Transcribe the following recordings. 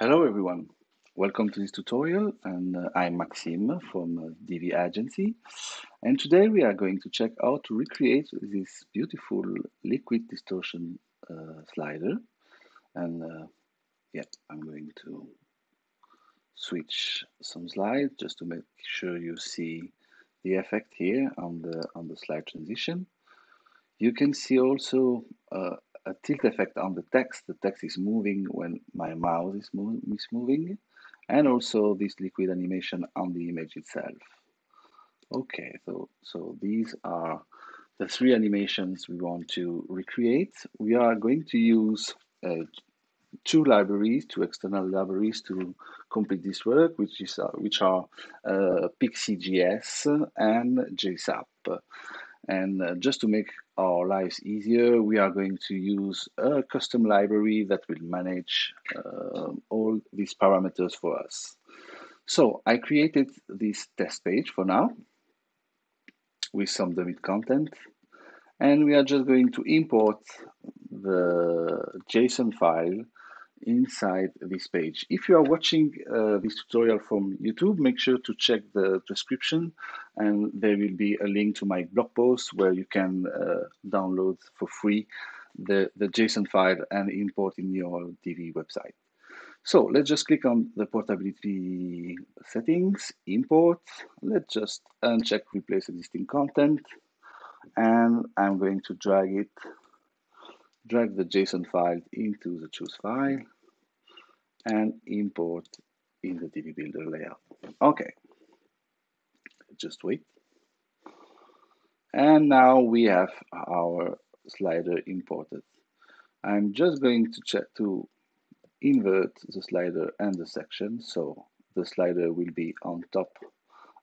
Hello everyone, welcome to this tutorial and uh, I'm Maxime from uh, Divi Agency. And today we are going to check how to recreate this beautiful liquid distortion uh, slider. And uh, yeah I'm going to switch some slides just to make sure you see the effect here on the on the slide transition. You can see also uh, a tilt effect on the text. The text is moving when my mouse is, is moving, and also this liquid animation on the image itself. Okay, so, so these are the three animations we want to recreate. We are going to use uh, two libraries, two external libraries to complete this work, which is uh, which are uh, PixiJS and GSAP. And uh, just to make our lives easier, we are going to use a custom library that will manage uh, all these parameters for us. So I created this test page for now with some dummy content. And we are just going to import the JSON file inside this page. If you are watching uh, this tutorial from YouTube, make sure to check the description and there will be a link to my blog post where you can uh, download for free the, the JSON file and import in your Divi website. So let's just click on the portability settings, import. Let's just uncheck replace existing content. And I'm going to drag it drag the JSON file into the choose file and import in the Divi Builder layout. Okay, just wait. And now we have our slider imported. I'm just going to check to invert the slider and the section. So the slider will be on top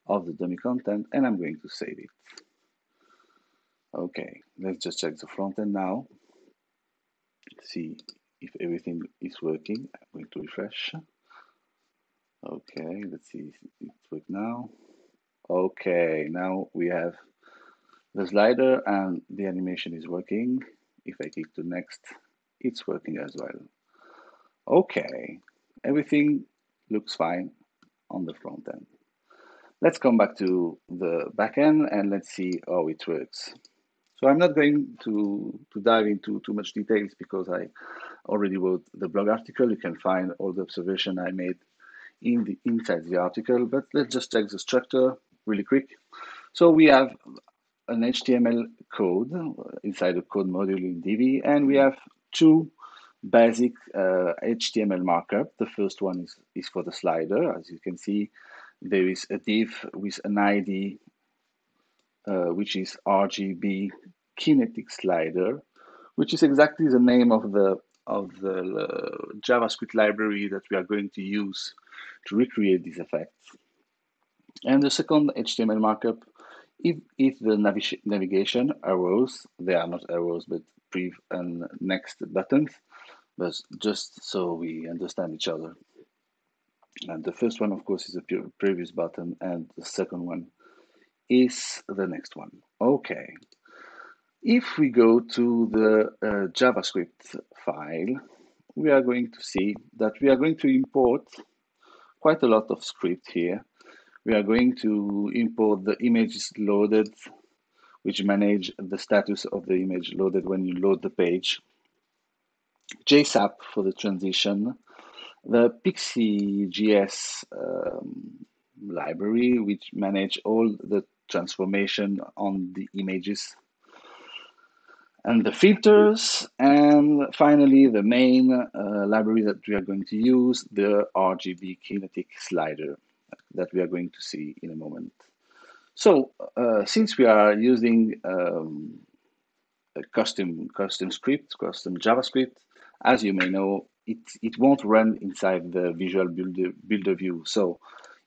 of the dummy content and I'm going to save it. Okay, let's just check the front end now see if everything is working. I'm going to refresh. Okay, let's see if it's working now. Okay, now we have the slider and the animation is working. If I click to next, it's working as well. Okay, everything looks fine on the front end. Let's come back to the back end and let's see how it works. So I'm not going to, to dive into too much details because I already wrote the blog article. You can find all the observation I made in the inside the article, but let's just take the structure really quick. So we have an HTML code inside the code module in Divi, and we have two basic uh, HTML markup. The first one is, is for the slider. As you can see, there is a div with an ID uh, which is RGB kinetic slider, which is exactly the name of the of the uh, JavaScript library that we are going to use to recreate these effects. And the second HTML markup, if, if the navi navigation arrows, they are not arrows, but prev and next buttons, but just so we understand each other. And the first one, of course, is the previous button, and the second one is the next one. Okay. If we go to the uh, JavaScript file, we are going to see that we are going to import quite a lot of script here. We are going to import the images loaded, which manage the status of the image loaded when you load the page. GSAP for the transition, the PixiJS um, library, which manage all the transformation on the images and the filters and finally the main uh, library that we are going to use the RGB kinetic slider that we are going to see in a moment. So uh, since we are using um, a custom custom script custom JavaScript as you may know it, it won't run inside the visual builder, builder view. So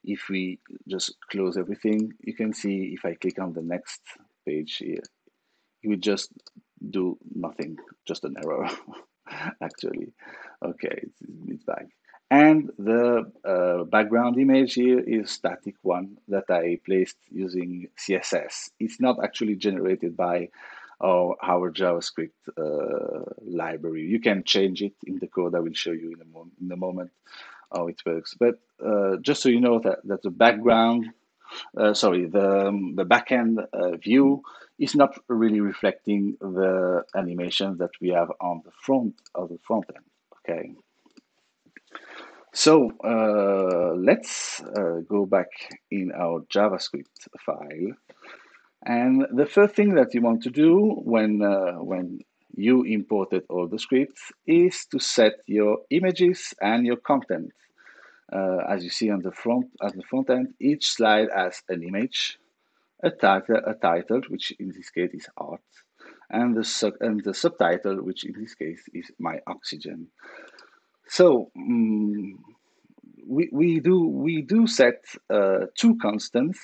if we just close everything, you can see if I click on the next page here, it would just do nothing, just an error, actually. Okay, it's, it's back. And the uh, background image here is static one that I placed using CSS. It's not actually generated by our, our JavaScript uh, library. You can change it in the code I will show you in a, mo in a moment how it works. But uh, just so you know that, that the background, uh, sorry, the, um, the backend uh, view is not really reflecting the animation that we have on the front of the front end. Okay. So uh, let's uh, go back in our JavaScript file. And the first thing that you want to do when, uh, when you imported all the scripts is to set your images and your content. Uh, as you see on the front, at the front end, each slide has an image, a title, a title, which in this case is art, and the sub, and the subtitle, which in this case is my oxygen. So um, we, we do we do set uh, two constants,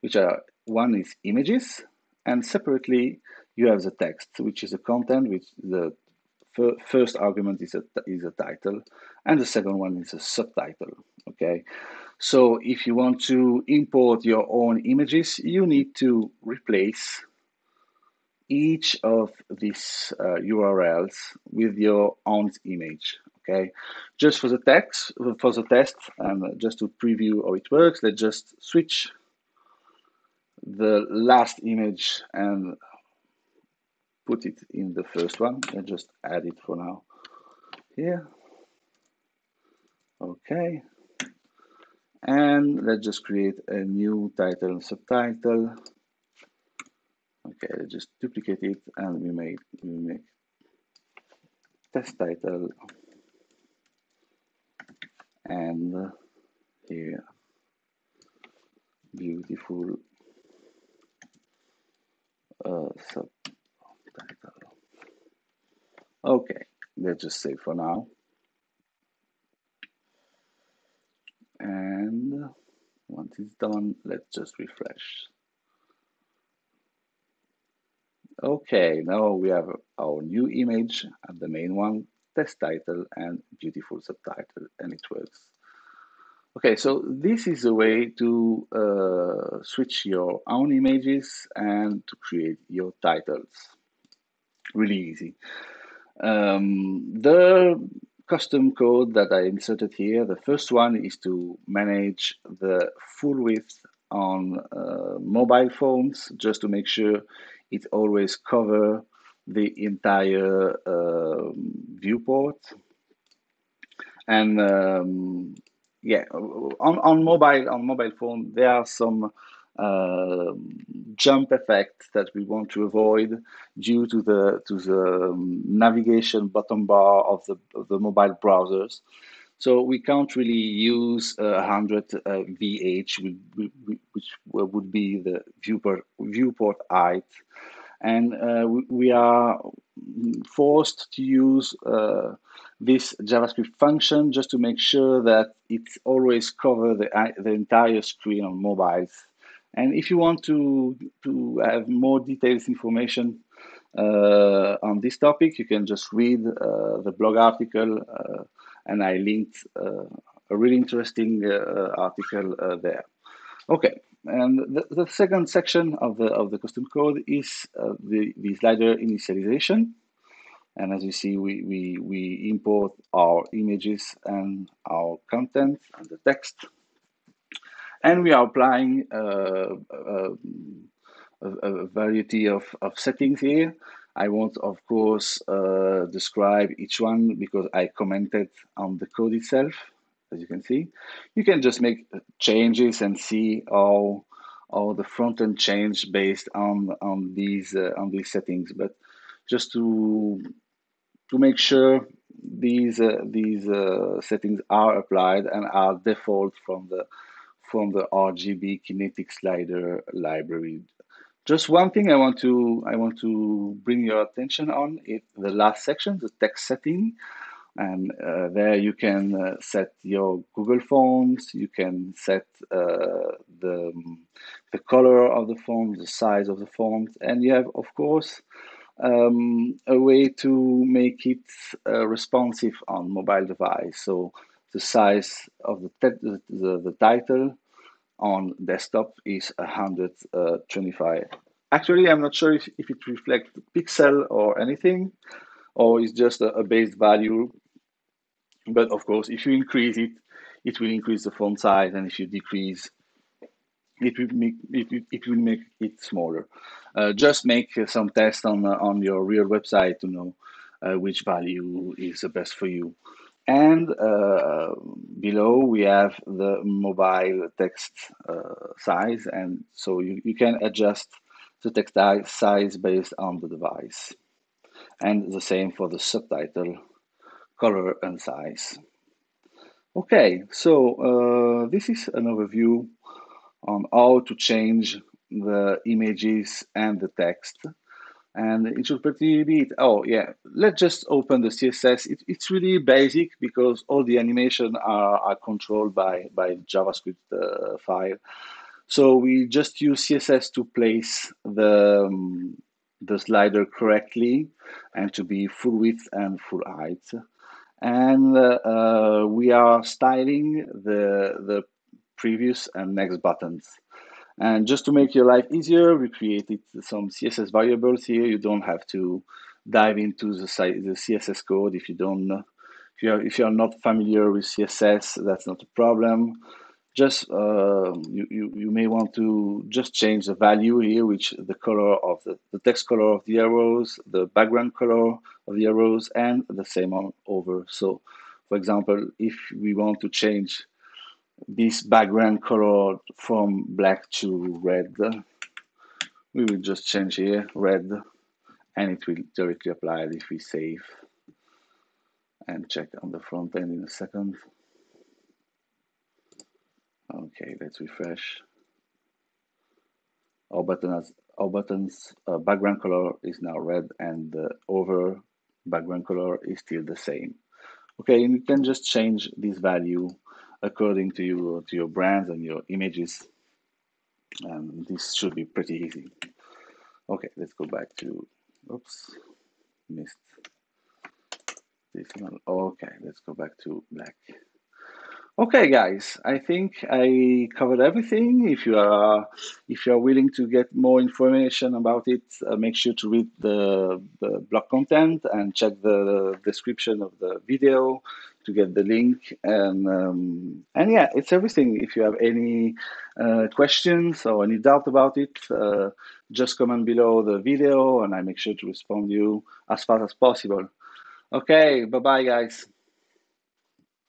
which are one is images, and separately you have the text, which is the content, which the first argument is a is a title, and the second one is a subtitle. Okay, so if you want to import your own images, you need to replace each of these uh, URLs with your own image. Okay, just for the text, for the test, and just to preview how it works, let's just switch the last image and put it in the first one. Let's just add it for now here. Okay. And let's just create a new title and subtitle. Okay, let's just duplicate it and we make we make test title and here beautiful uh, subtitle. Okay, let's just save for now. And once it's done, let's just refresh. Okay, now we have our new image and the main one, test title and beautiful subtitle, and it works. Okay, so this is a way to uh, switch your own images and to create your titles. Really easy. Um, the custom code that I inserted here, the first one is to manage the full width on uh, mobile phones, just to make sure it always cover the entire uh, viewport. And um, yeah, on, on mobile on mobile phone there are some uh, jump effect that we want to avoid due to the to the um, navigation bottom bar of the of the mobile browsers. So we can't really use uh, 100 uh, VH, which would be the viewport viewport height and uh, we are forced to use uh, this JavaScript function just to make sure that it always covers the, the entire screen on mobiles. And if you want to, to have more detailed information uh, on this topic, you can just read uh, the blog article, uh, and I linked uh, a really interesting article there. Okay, and the, the, second section of the of the custom code is uh, the, the slider initialization. And as you see, we, we, we import our images and our content and the text. And we are applying uh, uh, a, a, variety of, of settings here. I won't, of course, uh, describe each one because I commented on the code itself as you can see. You can just make changes and see how how the front end change based on on these uh, on these settings. But just to to make sure these uh, these uh, settings are applied and are default from the from the RGB kinetic slider library. Just one thing I want to I want to bring your attention on is the last section, the text setting and uh, there you can uh, set your Google Fonts. You can set uh, the the color of the font, the size of the font, and you have, of course, um, a way to make it uh, responsive on mobile device. So the size of the the, the, title on desktop is 125. Actually, I'm not sure if, if it reflects pixel or anything, or it's just a, a base value but of course, if you increase it, it will increase the font size, and if you decrease, it will make it, it will make it smaller. Uh, just make some tests on uh, on your real website to know uh, which value is the best for you. And uh, below we have the mobile text uh, size, and so you, you can adjust the text size based on the device. And the same for the subtitle color and size. Okay, so uh, this is an overview on how to change the images and the text. And it should pretty be, oh yeah, let's just open the CSS. It, it's really basic because all the animation are, are controlled by, by JavaScript uh, file. So we just use CSS to place the, um, the slider correctly and to be full width and full height and uh, uh, we are styling the, the previous and next buttons. And just to make your life easier, we created some CSS variables here. You don't have to dive into the, the CSS code if you don't if you are if you are not familiar with CSS. That's not a problem just uh, you, you, you may want to just change the value here, which the color of the, the text color of the arrows, the background color of the arrows, and the same on over. So, for example, if we want to change this background color from black to red, we will just change here red, and it will directly apply it if we save and check on the front end in a second. Okay, let's refresh. Our button has our button's uh, background color is now red and the over background color is still the same. Okay, and you can just change this value according to your to your brands and your images. And this should be pretty easy. Okay, let's go back to oops, missed this one. Okay, let's go back to black. Okay, guys, I think I covered everything. If you are if you are willing to get more information about it, uh, make sure to read the, the blog content and check the description of the video to get the link. And um, and yeah, it's everything. If you have any uh, questions or any doubt about it, uh, just comment below the video, and I make sure to respond to you as fast as possible. Okay, bye bye, guys.